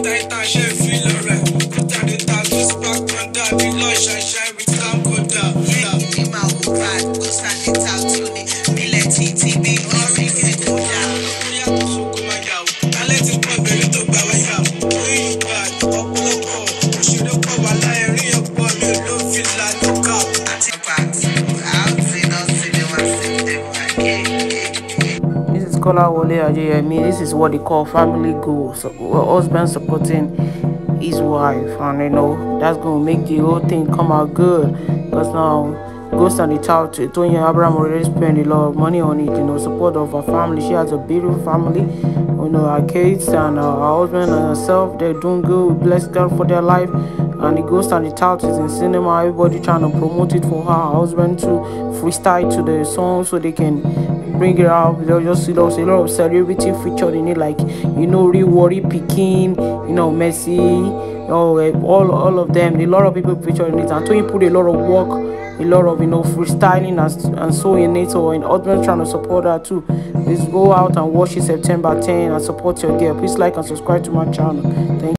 ìta ìta ṣe ìfilọ̀ rẹ̀ kúta ní ta tó spa kan dàbí lọ ṣàṣà with calm kódà. lẹ́yìn tí màá wò bá kó sá níta tó ní nílẹ̀ tí ti bí orí ti kò dá. bóyá kò sunkún máa yà ó alẹ́ ti pọ̀ bẹ̀rẹ̀ tó gbà wá yà ó lóyún ìgbà ọ̀pọ̀lọpọ̀ òṣèré pọ̀ wá láì rí ọ̀pọ̀ mi ò ló fi là lókà. àti pàtó àwọn ti náà ti ní wá. Kolawole Ajeyemi. This is what they call family goals. So, husband supporting his wife, and you know that's gonna make the whole thing come out good. Because now, Ghost and the child, Toyin Abraham already spent a lot of money on it. You know, support of her family. She has a beautiful family. You know, her kids and her husband and herself, they're doing good. Bless God for their life. And the Ghost and the Child is in cinema. Everybody trying to promote it for her, husband to freestyle to the song so they can bring it out. There's just you know, a lot of celebrity featured in it, like you know, Real Warri Pikin, you know, Messi, eh, all all of them. A lot of people featured in it. And Toyin put a lot of work, a lot of you know freestyling and, and so in it. So in husband trying to support her too. Please go out and watch it September 10 and support your girl. Please like and subscribe to my channel. Thank